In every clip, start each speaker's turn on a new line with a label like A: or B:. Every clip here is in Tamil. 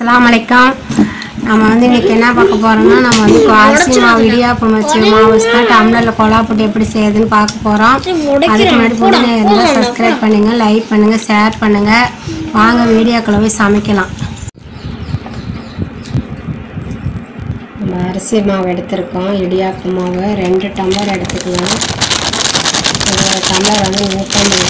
A: அஸ்ஸலாமு அலைக்கும். நம்ம வந்து இன்னைக்கு என்ன பார்க்க போறோம்னா நம்ம வந்து இப்போ அரிசி மாவு இடியாப்பம் வச்சு மாவு வச்சு தான் டம்ளரில் கொலா போட்டு எப்படி செய்யுதுன்னு பார்க்க போகிறோம் அதுக்கு முன்னாடி புதினா இருந்தால் சப்ஸ்கிரைப் பண்ணுங்க லைக் பண்ணுங்க ஷேர் பண்ணுங்க. வாங்க வீடியோக்களை போய் சமைக்கலாம். நம்ம அரிசி மாவு எடுத்திருக்கோம். இடியாப்பம் மாவு ரெண்டு டம்ளர் எடுத்துக்கலாம். ஒரு டம்ளர் வந்து நூற்றம்பது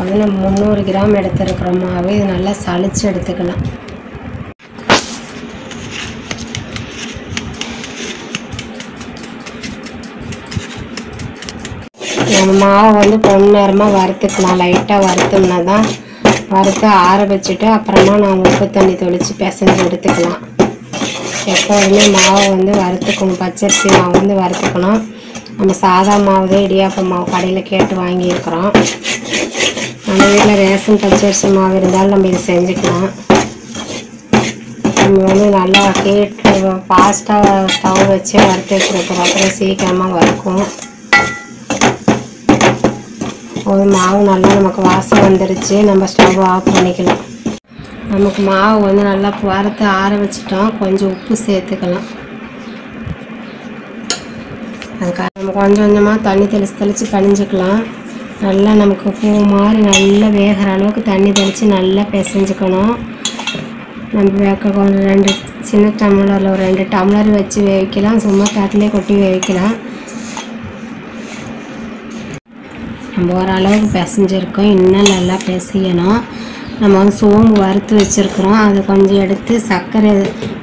A: வந்து நம்ம முந்நூறு கிராம் எடுத்துருக்குற மாவு இது நல்லா சளிச்சு எடுத்துக்கலாம். நம்ம மாவை வந்து பொன்னேரமாக வறுத்துக்கலாம். லைட்டாக வறுத்தோம்னா தான் வறுத்து ஆற வச்சுட்டு அப்புறமா நான் உப்பு தண்ணி தொளித்து பிசைஞ்சு எடுத்துக்கலாம். எப்போதுமே மாவை வந்து வறுத்துக்கணும். பச்சரிசி மாவு வந்து வறுத்துக்கணும். நம்ம சாதா மாவு தான் இடியாப்ப மாவு கடையில் கேட்டு வாங்கியிருக்கிறோம். நம்ம வீட்டில் ரேஷன் பச்சரிசி மாவு இருந்தாலும் நம்ம இதை செஞ்சுக்கலாம். நம்ம வந்து நல்லா கேட்டு ஃபாஸ்ட்டாக ஸ்டவ் வச்சு வறுத்து வச்சுருக்கிறோம். அப்புறம் சீக்கிரமாக வறுக்கும். ஒரு மாவு நல்லா நமக்கு வாசம் வந்துருச்சு. நம்ம ஸ்டவ் ஆஃப் பண்ணிக்கலாம். நமக்கு மாவு வந்து நல்லா வறுத்து ஆற வச்சுட்டோம். கொஞ்சம் உப்பு சேர்த்துக்கலாம். அதுக்காக நம்ம கொஞ்சம் கொஞ்சமாக தண்ணி தெளித்து தெளித்து கணிஞ்சிக்கலாம் நல்லா நமக்கு பூ மாதிரி நல்லா வேகிற அளவுக்கு தண்ணி தெளித்து நல்லா பிசைஞ்சுக்கணும். நம்ம வேக்க கொஞ்சம் ரெண்டு சின்ன டம்ளரில் ஒரு ரெண்டு டம்ளர் வச்சு வேவிக்கலாம். சும்மா தட்டிலே கொட்டி வேவிக்கலாம். நம்ம ஓரளவுக்கு பிசைஞ்சிருக்கோம். இன்னும் நல்லா பிசையணும். நம்ம வந்து சோம்பு வறுத்து வச்சுருக்குறோம். அதை கொஞ்சம் எடுத்து சர்க்கரை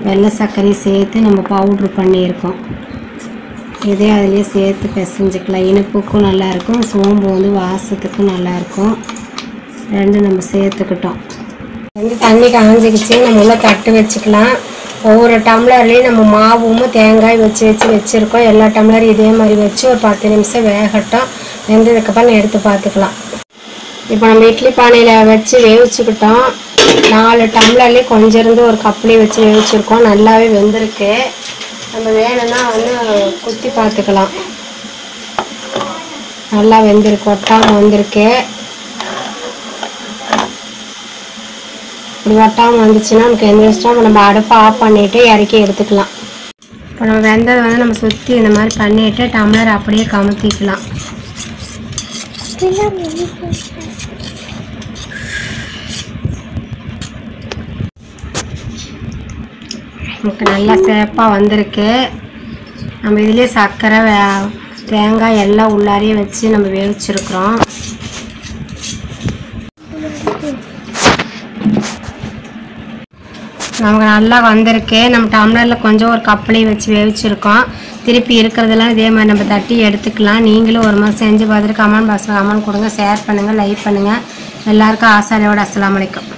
A: வெள்ளை சர்க்கரையை சேர்த்து நம்ம பவுட்ரு பண்ணியிருக்கோம். இதே அதிலே சேர்த்து பிசைஞ்சுக்கலாம். இனிப்புக்கும் நல்லாயிருக்கும். சோம்பு வந்து வாசத்துக்கும் நல்லாயிருக்கும். ரெண்டு நம்ம சேர்த்துக்கிட்டோம். வந்து தண்ணி காஞ்சிக்கிச்சு. நம்ம உள்ள தட்டு வச்சுக்கலாம். ஒவ்வொரு டம்ளர்லேயும் நம்ம மாவும் தேங்காய் வச்சு வச்சு வச்சுருக்கோம். எல்லா டம்ளரும் இதே மாதிரி வச்சு ஒரு பத்து நிமிஷம் வேகட்டும். வெந்ததுக்கப்புறம் எடுத்து பார்த்துக்கலாம். இப்போ நம்ம இட்லி பானையில் வச்சு வேவிச்சுக்கிட்டோம். நாலு டம்ளர்லேயும் கொஞ்சம் இருந்து ஒரு கப்லேயே வச்சு வேவிச்சிருக்கோம். நல்லாவே வெந்திருக்கு. நம்ம வேணும்னா வந்து குத்தி பார்த்துக்கலாம். நல்லா வெந்திருக்கு ஒட்டாமல் வந்திருக்கு. இப்படி ஒட்டாமல் வந்துச்சுன்னா நமக்கு எந்த இஷ்டம் நம்ம அடுப்பை ஆஃப் பண்ணிவிட்டு இறக்கி எடுத்துக்கலாம். இப்போ நம்ம வெந்ததை வந்து நம்ம சுற்றி இந்த மாதிரி பண்ணிவிட்டு டம்ளர் அப்படியே கமுத்திக்கலாம். நமக்கு நல்லா சேப்பாக வந்திருக்கு. நம்ம இதுலேயே சர்க்கரை வே தேங்காய் எல்லாம் உள்ளாரையும் வச்சு நம்ம வேவிச்சிருக்கிறோம். நமக்கு நல்லா வந்திருக்கு. நம்ம டம்ளரில் கொஞ்சம் ஒரு கப்பலையும் வச்சு வேவிச்சிருக்கோம். திருப்பி இருக்கிறதெல்லாம் இதே மாதிரி நம்ம தட்டி எடுத்துக்கலாம். நீங்களும் ஒரு மாதிரி செஞ்சு பார்த்துட்டு கமெண்ட் பாக்ஸில் கமெண்ட் கொடுங்க. ஷேர் பண்ணுங்கள் லைக் பண்ணுங்கள் எல்லாருக்கும் ஆசாரியோட அஸ்லாம் வலைக்கம்